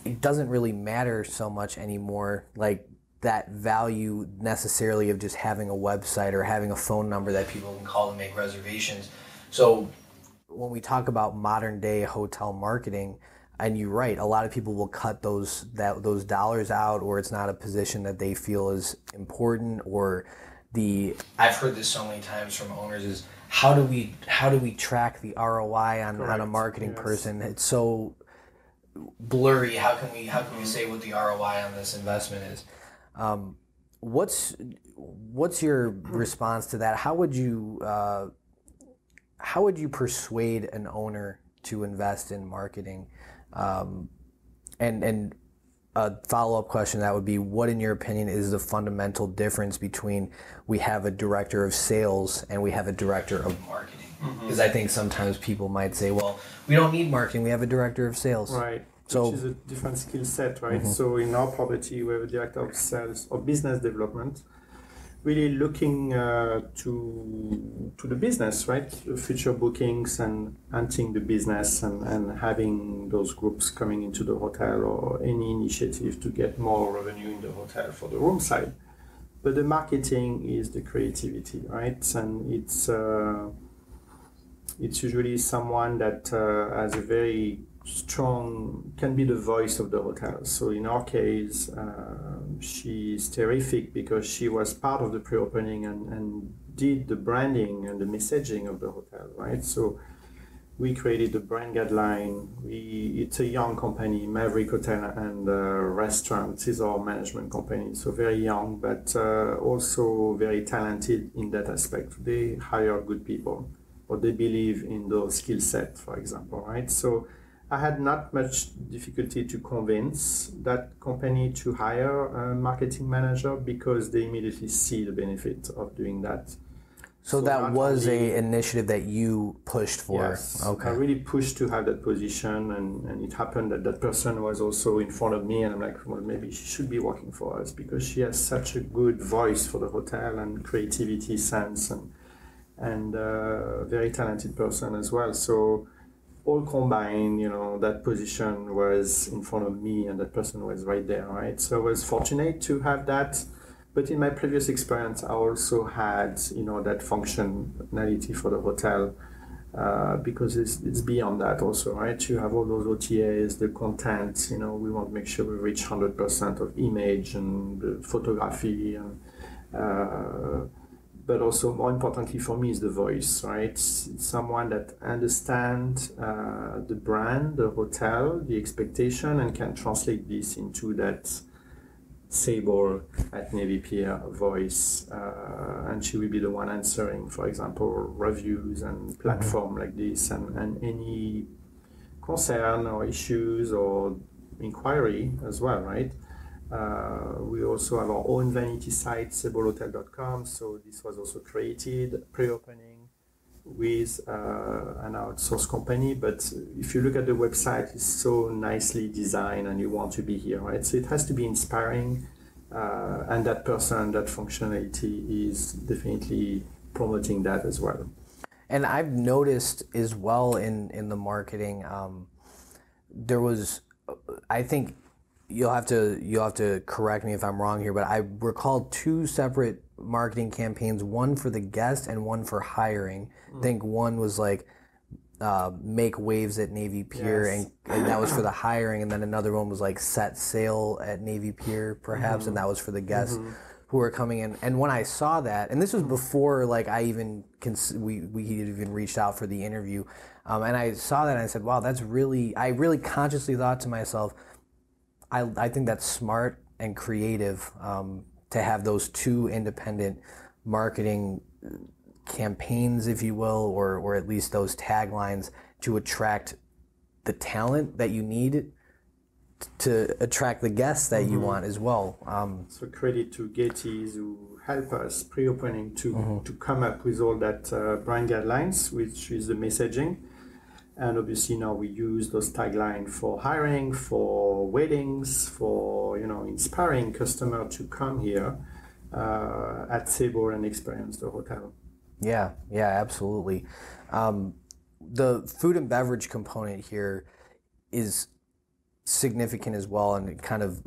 it doesn't really matter so much anymore. Like that value necessarily of just having a website or having a phone number that people can call and make reservations. So when we talk about modern day hotel marketing, and you're right, a lot of people will cut those that those dollars out, or it's not a position that they feel is important, or the I've heard this so many times from owners is how do we how do we track the ROI on, on a marketing yes. person? It's so blurry. How can we how can we say what the ROI on this investment is? Um, what's what's your response to that? How would you uh, how would you persuade an owner to invest in marketing? Um, and and a follow up question that would be what in your opinion is the fundamental difference between we have a director of sales and we have a director of marketing? Because I think sometimes people might say, well, we don't need marketing, we have a director of sales. Right. So- Which is a different skill set, right? So in our property, we have a director of sales or business development, really looking uh, to to the business, right? Future bookings and hunting the business and, and having those groups coming into the hotel or any initiative to get more revenue in the hotel for the room side. But the marketing is the creativity, right? And it's uh, it's usually someone that uh, has a very strong can be the voice of the hotel. So in our case uh, she's terrific because she was part of the pre-opening and, and did the branding and the messaging of the hotel right? So we created the brand guideline. We it's a young company maverick hotel and uh, restaurants is our management company. So very young but uh, also very talented in that aspect. They hire good people or they believe in those skill set for example right? So I had not much difficulty to convince that company to hire a marketing manager because they immediately see the benefit of doing that. So, So that was only- a initiative that you pushed for. Yes, Okay. I really pushed to have that position, and, and it happened that that person was also in front of me, and I'm like, well, maybe she should be working for us because she has such a good voice for the hotel and creativity sense, and and uh, very talented person as well. So all combined, you know, that position was in front of me, and that person was right there, right? So I was fortunate to have that. But in my previous experience, I also had, you know, that functionality for the hotel uh, because it's, it's beyond that also, right? You have all those OTAs, the content, you know, we want to make sure we reach 100% of image and photography and uh, but also more importantly for me is the voice, right? It's someone that understands uh, the brand, the hotel, the expectation, and can translate this into that Sable at Navy Pier voice, uh, and she will be the one answering, for example, reviews and platform like this, and, and any concern or issues or inquiry as well, right? Uh, we also have our own vanity site, sablehotel.com. So this was also created pre-opening with uh, an outsourced company. But if you look at the website, it's so nicely designed, and you want to be here, right? So it has to be inspiring, uh, and that person, that functionality is definitely promoting that as well. And I've noticed as well in in the marketing, um, there was, I think you'll have to you'll have to correct me if I'm wrong here, but I recall two separate marketing campaigns, one for the guest and one for hiring. I think one was like uh, make waves at Navy Pier, Yes. and, and that was for the hiring, and then another one was like set sail at Navy Pier, perhaps, and that was for the guests who were coming in. And when I saw that, and this was before like I even cons- we we had even reached out for the interview, um, and I saw that and I said, wow, that's really I really consciously thought to myself, I I think that's smart and creative um, to have those two independent marketing campaigns, if you will, or or at least those taglines to attract the talent that you need to attract the guests that you want as well. Um, So credit to Getty's who help us pre-opening to, to come up with all that uh, brand guidelines, which is the messaging. And obviously now we use those tagline for hiring, for weddings, for you know inspiring customer to come here uh, at Sable and experience the hotel. Yeah, yeah, absolutely. Um, the food and beverage component here is significant as well, and it kind of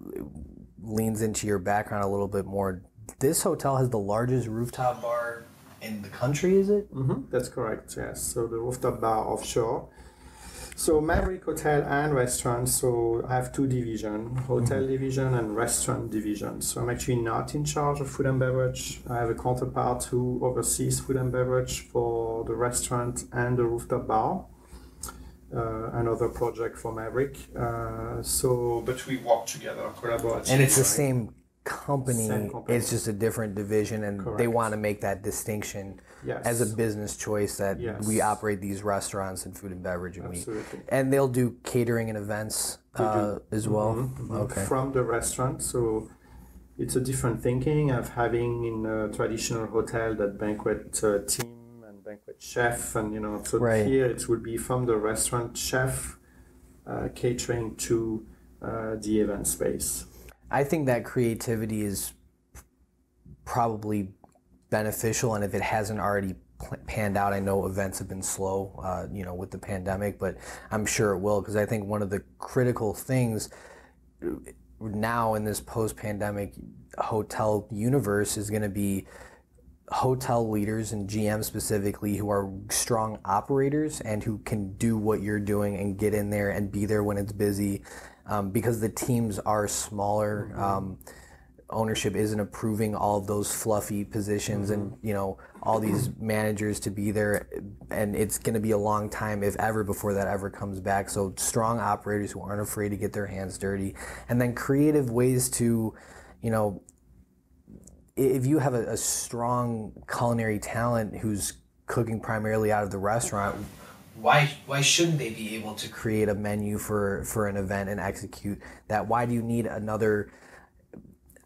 leans into your background a little bit more. This hotel has the largest rooftop bar in the country, is it? hmm That's correct. Yes. So the rooftop bar offshore. So Maverick Hotel and Restaurant. So I have two division, hotel division and restaurant division. So I'm actually not in charge of food and beverage. I have a counterpart who oversees food and beverage for the restaurant and the rooftop bar. Uh, another project for Maverick. Uh, so, but we work together, collaborate. And it's the same company, Same company. it's just a different division and they want to make that distinction Yes. as a business choice that Yes. we operate these restaurants and food and beverage and Absolutely. we and they'll do catering and events uh, as well Mm-hmm. okay from the restaurant. So it's a different thinking of having in a traditional hotel that banquet uh, team and banquet chef, and you know, so Right. here it will be from the restaurant chef uh, catering to uh, the event space. i think that creativity is probably beneficial and if it hasn't already panned out i know events have been slow uh, you know with the pandemic but i'm sure it will because i think one of the critical things now in this post-pandemic hotel universe is going to be hotel leaders and GM specifically who are strong operators and who can do what you're doing and get in there and be there when it's busy um, because the teams are smaller. Um, ownership isn't approving all of those fluffy positions and mm-hmm. you know all these managers to be there and it's going to be a long time if ever before that ever comes back so strong operators who aren't afraid to get their hands dirty and then creative ways to you know if you have a, a strong culinary talent who's cooking primarily out of the restaurant, why why shouldn't they be able to create a menu for for an event and execute that? Why do you need another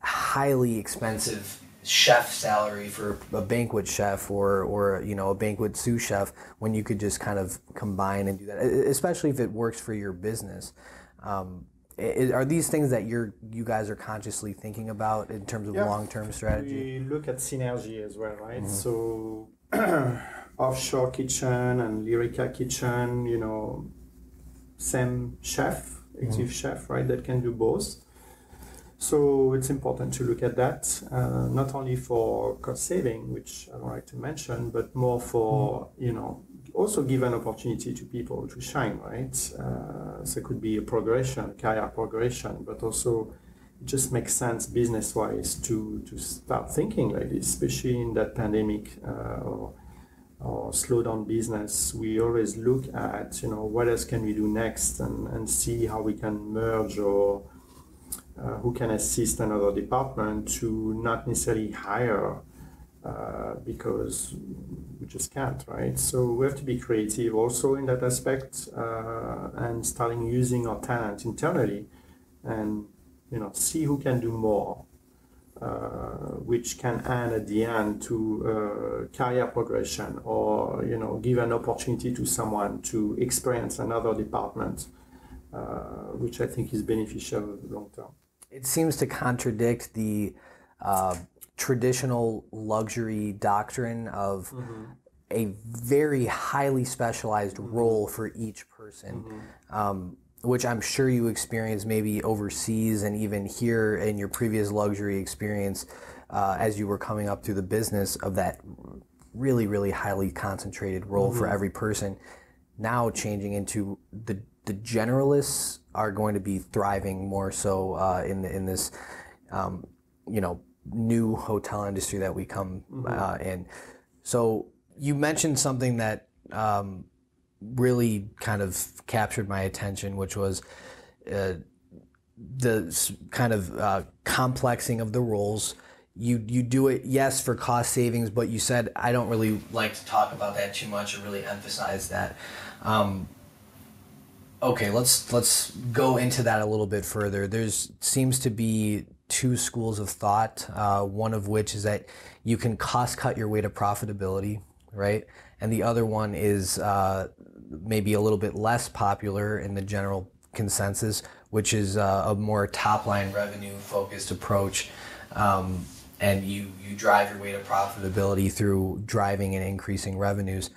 highly expensive chef salary for a banquet chef or or you know a banquet sous chef when you could just kind of combine and do that, especially if it works for your business. Um, are these things that you're you guys are consciously thinking about in terms of Yeah. long term strategy? We look at synergy as well, right? So offshore kitchen and Lirica kitchen, you know, same chef, executive chef, right? That can do both. So it's important to look at that, uh, not only for cost saving, which I don't like to mention, but more for you know also give an opportunity to people to shine, right? Uh, so it could be a progression, career progression, but also it just makes sense business wise to to start thinking like this, especially in that pandemic uh, or or slow down business. We always look at you know what else can we do next and, and see how we can merge or uh, who can assist another department to not necessarily hire uh, because we just can't, right? So we have to be creative also in that aspect uh, and starting using our talent internally and you know see who can do more, uh, which can add at the end to uh, career progression or you know give an opportunity to someone to experience another department, which I think is beneficial long term. It seems to contradict the uh, traditional luxury doctrine of a very highly specialized role for each person, um, which I'm sure you experienced maybe overseas and even here in your previous luxury experience uh, as you were coming up through the business of that really, really highly concentrated role for every person. Now changing into the the generalists are going to be thriving more so uh, in the, in this um, you know new hotel industry that we come uh, in. So you mentioned something that um, really kind of captured my attention, which was uh, the kind of uh, complexing of the rules You you do it yes for cost savings, but you said I don't really like to talk about that too much or really emphasize that. Um, okay, let's let's go into that a little bit further. There's seems to be two schools of thought. Uh, one of which is that you can cost cut your way to profitability, right? And the other one is uh, maybe a little bit less popular in the general consensus, which is uh, a more top line revenue focused approach. Um, and you, you drive your way to profitability through driving and increasing revenues.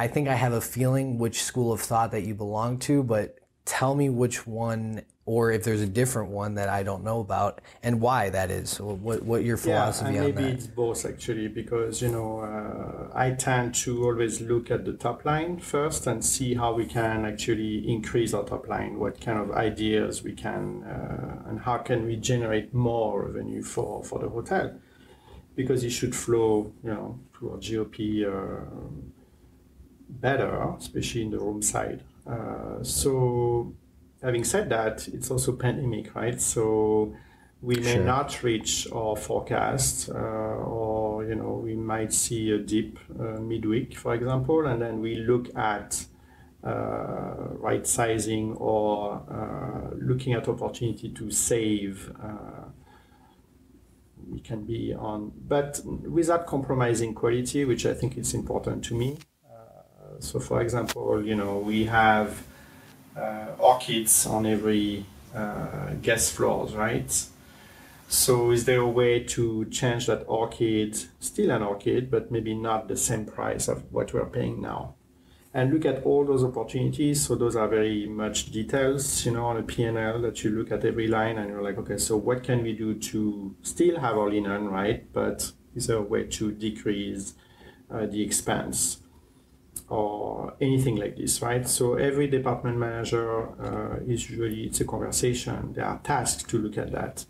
I think I have a feeling which school of thought that you belong to, but tell me which one or if there's a different one that I don't know about, and why that is. So what what your philosophy yeah, and maybe it's both actually because you know uh, I tend to always look at the top line first and see how we can actually increase our top line, what kind of ideas we can, uh, and how can we generate more revenue for for the hotel, because it should flow, you know, to our GOP uh, better, especially in the room side. Uh, so having said that, it's also pandemic, right? So we may Sure. not reach our forecast, uh, or you know, we might see a dip uh, midweek, for example, and then we look at uh, right sizing or uh, looking at opportunity to save. Uh, we can be on, but without compromising quality, which I think is important to me. So, for example, you know, we have uh, orchids on every uh, guest floors, right? So is there a way to change that orchid, still an orchid, but maybe not the same price of what we're paying now? And look at all those opportunities. So those are very much details, you know, on a P&L that you look at every line and you're like, okay, so what can we do to still have our linen, right? But is there a way to decrease uh, the expense? Or anything like this, right? So every department manager uh, is usually it's a conversation. They are tasked to look at that,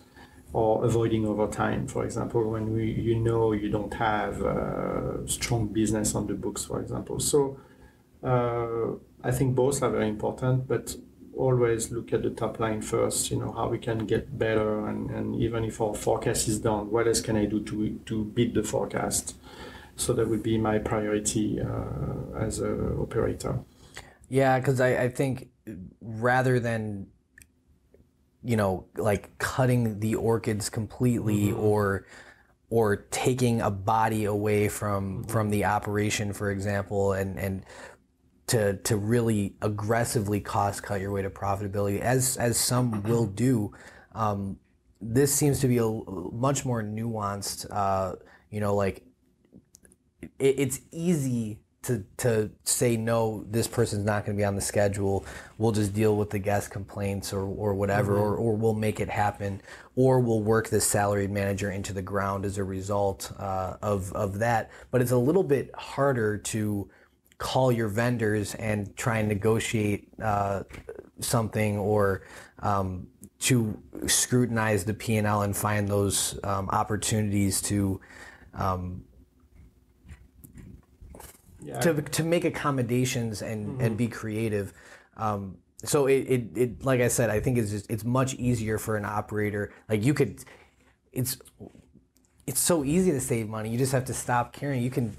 or avoiding overtime, for example, when we you know you don't have uh, strong business on the books, for example. So uh, I think both are very important, but always look at the top line first. You know how we can get better, and, and even if our forecast is down, what else can I do to to beat the forecast? So that would be my priority uh, as a operator. Yeah, because I, I think rather than you know like cutting the orchids completely or or taking a body away from from the operation, for example, and and to to really aggressively cost cut your way to profitability, as as some will do. Um, this seems to be a much more nuanced. Uh, you know, like it, it's easy to to say no this person's not going to be on the schedule. We'll just deal with the guest complaints or, or whatever or, or we'll make it happen or we'll work this salaried manager into the ground as a result uh, of of that. But it's a little bit harder to call your vendors and try and negotiate uh, something or um, to scrutinize the P&L and find those um, opportunities to um, Yeah, to, to make accommodations and, and be creative. Um, so it, it, it, like I said, I think it's just, it's much easier for an operator. Like you could, it's, it's so easy to save money. You just have to stop caring. You can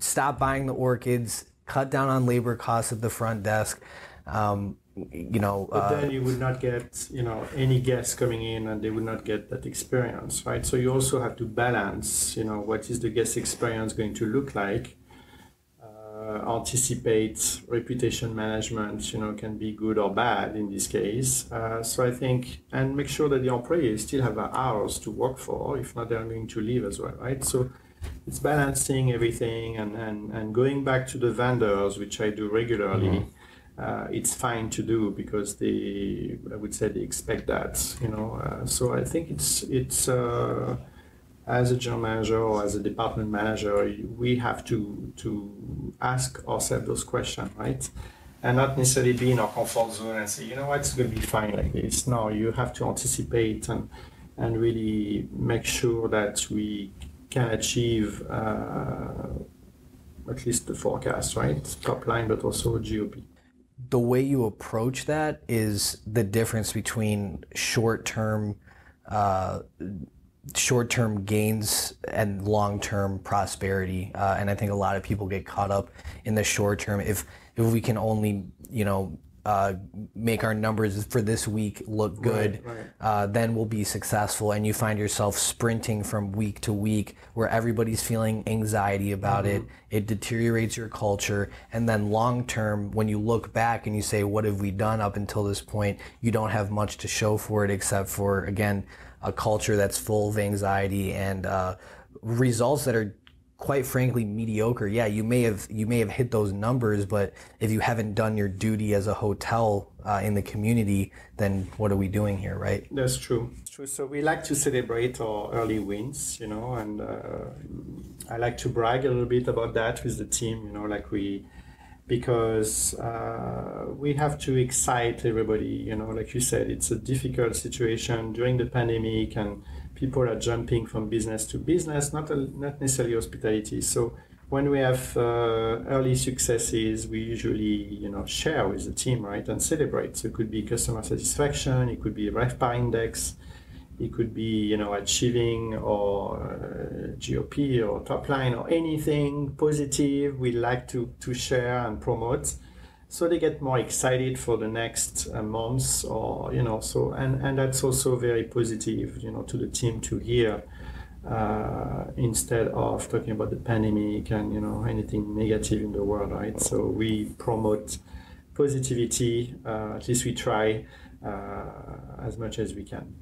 stop buying the orchids, cut down on labor costs at the front desk. Um, you know, but uh, then you would not get you know any guests coming in, and they would not get that experience, right? So you also have to balance. You know, what is the guest experience going to look like? Uh, anticipate reputation management. You know, can be good or bad in this case. Uh, so I think, and make sure that the employees still have hours to work for. If not, they're going to leave as well, right? So it's balancing everything and, and, and going back to the vendors, which I do regularly. Uh, it's fine to do because they, I would say, they expect that, you know. Uh, so I think it's it's uh, as a general manager or as a department manager, we have to to ask ourselves those questions, right? And not necessarily be in our comfort zone and say, you know what, it's going to be fine like this. No, you have to anticipate and and really make sure that we can achieve uh, at least the forecast, right? Top line, but also GOP. the way you approach that is the difference between short-term uh, short-term gains and long-term prosperity uh, and i think a lot of people get caught up in the short term if if we can only you know uh, make our numbers for this week look good Right, right. uh, then we'll be successful. And you find yourself sprinting from week to week where everybody's feeling anxiety about it. It deteriorates your culture. And then long term when you look back and you say what have we done up until this point? You don't have much to show for it except for again a culture that's full of anxiety and uh, results that are quite frankly mediocre. Yeah, you may have you may have hit those numbers, but if you haven't done your duty as a hotel uh, in the community, then what are we doing here, right? That's true. It's true. So we like to celebrate our early wins, you know, and uh, I like to brag a little bit about that with the team, you know, like we because uh, we have to excite everybody. You know, like you said, it's a difficult situation during the pandemic, and people are jumping from business to business, not a, not necessarily hospitality. So when we have uh, early successes, we usually you know share with the team, right, and celebrate. So it could be customer satisfaction, it could be RevPAR index, it could be you know achieving or uh, GOP or top line or anything positive we like to to share and promote. So they get more excited for the next uh, months or you know so and and that's also very positive you know to the team to hear uh, instead of talking about the pandemic and you know anything negative in the world right? So we promote positivity uh, at least we try uh, as much as we can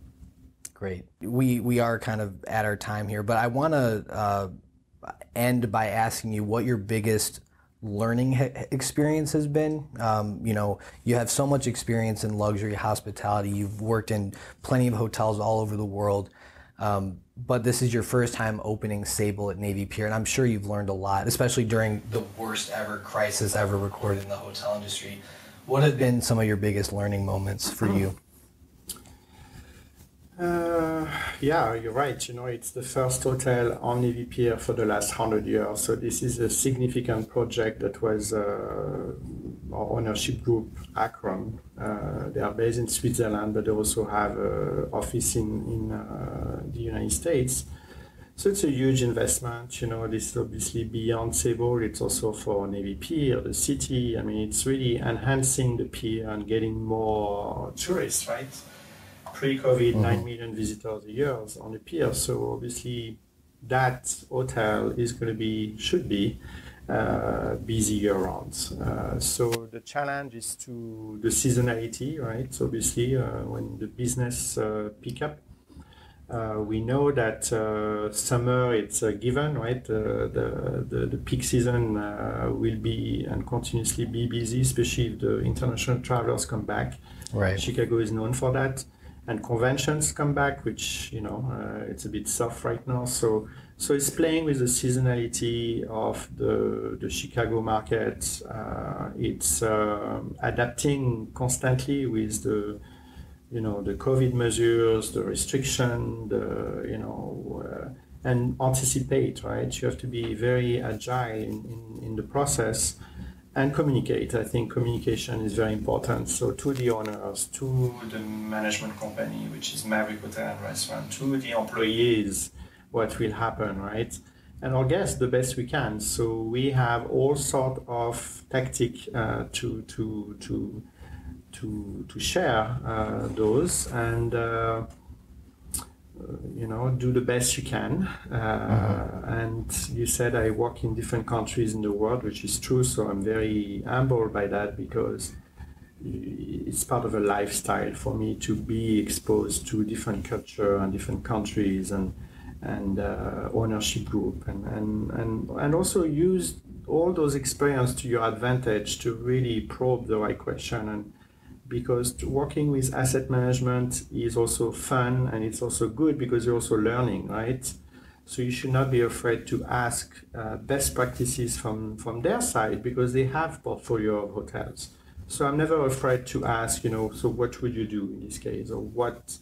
Great. We we are kind of at our time here, but I want to uh, end by asking you what your biggest learning experience has been. Um, you know, you have so much experience in luxury hospitality. You've worked in plenty of hotels all over the world. Um, but this is your first time opening Sable at Navy Pier, and I'm sure you've learned a lot, especially during the worst ever crisis ever recorded in the hotel industry. What have been some of your biggest learning moments for you? Uh, yeah, you're right. You know, it's the first hotel on Pier for the last hundred years. So this is a significant project that was uh, our ownership group, Akron. Uh, they are based in Switzerland, but they also have an office in in uh, the United States. So it's a huge investment. You know, this is obviously beyond Sable. It's also for Navy Pier, the city. I mean, it's really enhancing the pier and getting more tourists, right? pre-COVID, mm-hmm. 9 million visitors a year on the pier. So obviously, that hotel is going to be, should be, uh, busy year round. Uh, so the challenge is to the seasonality, right? So obviously, uh, when the business uh, pick up, uh, we know that uh, summer it's a given, right? the, the, the peak season will be and continuously be busy, especially if the international travelers come back. Right. Chicago is known for that and conventions come back, which you know uh, it's a bit soft right now. So so it's playing with the seasonality of the the Chicago market. Uh, it's uh, adapting constantly with the you know the COVID measures, the restriction, the you know. Uh, and anticipate, right? You have to be very agile in, in, in the process and communicate. I think communication is very important. So to the owners, to the management company, which is Maverick Hotel and Restaurant, to the employees, what will happen, right? And our guests the best we can. So we have all sort of tactic uh, to to to to to share uh, those and. Uh, know, do the best you can. Uh, uh-huh. And you said I work in different countries in the world, which is true. So I'm very humbled by that because it's part of a lifestyle for me to be exposed to different culture and different countries and and uh, ownership group and, and and and also use all those experience to your advantage to really probe the right question and because working with asset management is also fun and it's also good because you're also learning, right? So you should not be afraid to ask uh, best practices from, from their side because they have portfolio of hotels. So I'm never afraid to ask, you know, so what would you do in this case or what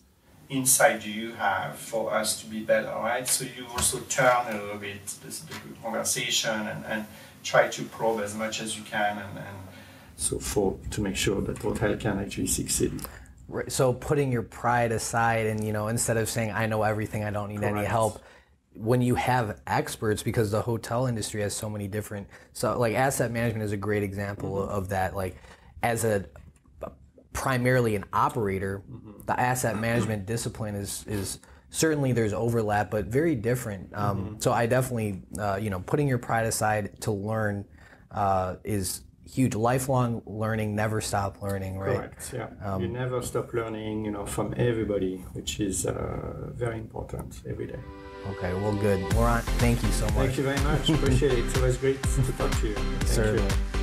insight do you have for us to be better, right? So you also turn a little bit this, the conversation and, and try to probe as much as you can and, and so for to make sure that hotel can actually succeed. Right. So putting your pride aside, and you know, instead of saying I know everything, I don't need Correct. any help. When you have experts, because the hotel industry has so many different, so like asset management is a great example mm-hmm. of that. Like, as a primarily an operator, mm-hmm. the asset management discipline is is certainly there's overlap, but very different. Um, mm-hmm. So I definitely, uh, you know, putting your pride aside to learn uh, is huge lifelong learning, never stop learning, right? Correct. Yeah. you never stop learning, you know, from everybody, which is uh, very important every day. Okay, well, good. Laurent, thank you so much. Thank you very much. Appreciate it. It was great to talk to you. Thank Certainly. you.